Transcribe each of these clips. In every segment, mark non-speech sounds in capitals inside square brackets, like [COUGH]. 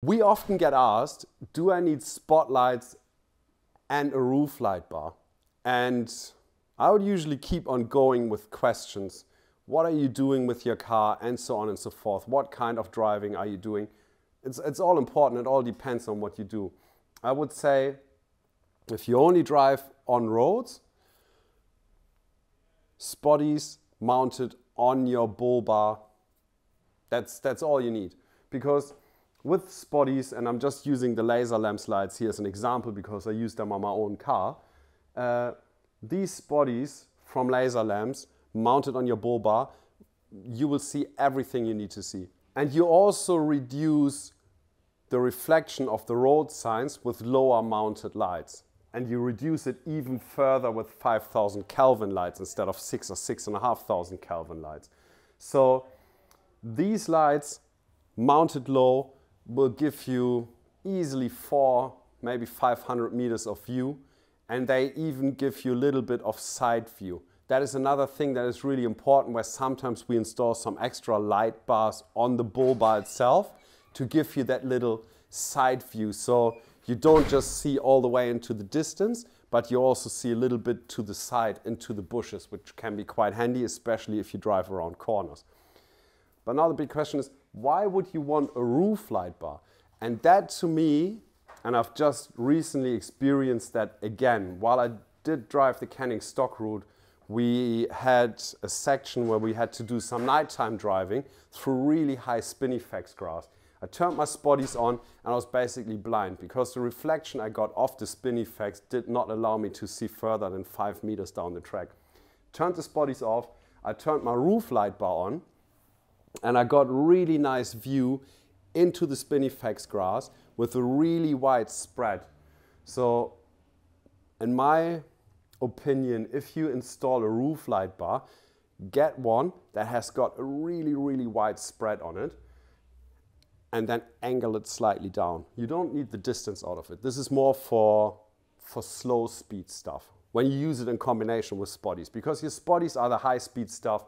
We often get asked, do I need spotlights and a roof light bar? And I would usually keep on going with questions. What are you doing with your car and so on and so forth? What kind of driving are you doing? It's, it's all important. It all depends on what you do. I would say if you only drive on roads, spotties mounted on your bull bar, that's, that's all you need. Because with spotties, and I'm just using the Lazer Lamps lights here as an example because I use them on my own car, uh, these spotties from Lazer Lamps mounted on your bull bar, you will see everything you need to see. And you also reduce the reflection of the road signs with lower mounted lights. And you reduce it even further with 5000 Kelvin lights instead of six or six and a half thousand Kelvin lights. So these lights mounted low will give you easily four, maybe 500 meters of view. And they even give you a little bit of side view. That is another thing that is really important where sometimes we install some extra light bars on the bull bar itself to give you that little side view. So you don't just see all the way into the distance, but you also see a little bit to the side into the bushes, which can be quite handy, especially if you drive around corners. But now the big question is, why would you want a roof light bar? And that to me, and I've just recently experienced that again, while I did drive the Canning stock route we had a section where we had to do some nighttime driving through really high Spinifex grass. I turned my spotties on and I was basically blind because the reflection I got off the Spinifex did not allow me to see further than five meters down the track. Turned the spotties off, I turned my roof light bar on and I got really nice view into the Spinifex grass with a really wide spread. So in my opinion, if you install a roof light bar, get one that has got a really, really wide spread on it and then angle it slightly down. You don't need the distance out of it. This is more for, for slow speed stuff when you use it in combination with spotties because your spotties are the high speed stuff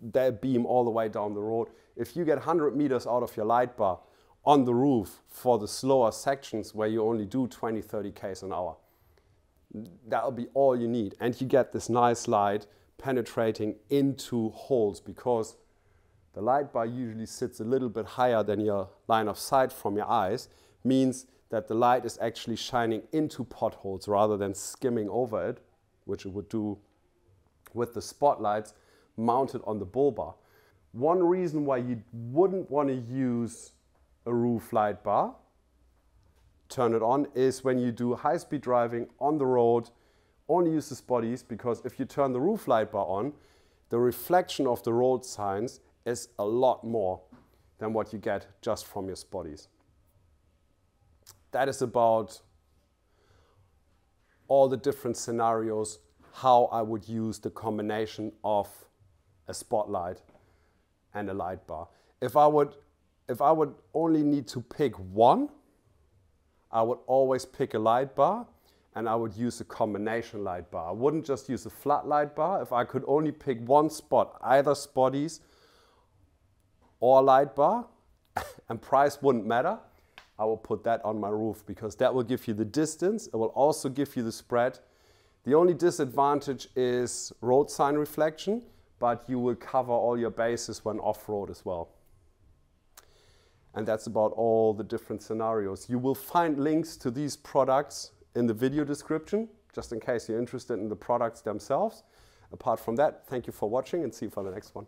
they beam all the way down the road. If you get 100 meters out of your light bar on the roof for the slower sections where you only do 20, 30 k's an hour, that'll be all you need. And you get this nice light penetrating into holes because the light bar usually sits a little bit higher than your line of sight from your eyes, means that the light is actually shining into potholes rather than skimming over it, which it would do with the spotlights mounted on the bull bar. One reason why you wouldn't want to use a roof light bar turn it on is when you do high-speed driving on the road, only use the spotties because if you turn the roof light bar on, the reflection of the road signs is a lot more than what you get just from your spotties. That is about all the different scenarios how I would use the combination of a spotlight and a light bar. If I would, if I would only need to pick one, I would always pick a light bar and I would use a combination light bar. I wouldn't just use a flat light bar. If I could only pick one spot, either spotties or light bar, [LAUGHS] and price wouldn't matter, I will put that on my roof because that will give you the distance. It will also give you the spread. The only disadvantage is road sign reflection, but you will cover all your bases when off-road as well. And that's about all the different scenarios. You will find links to these products in the video description, just in case you're interested in the products themselves. Apart from that, thank you for watching and see you for the next one.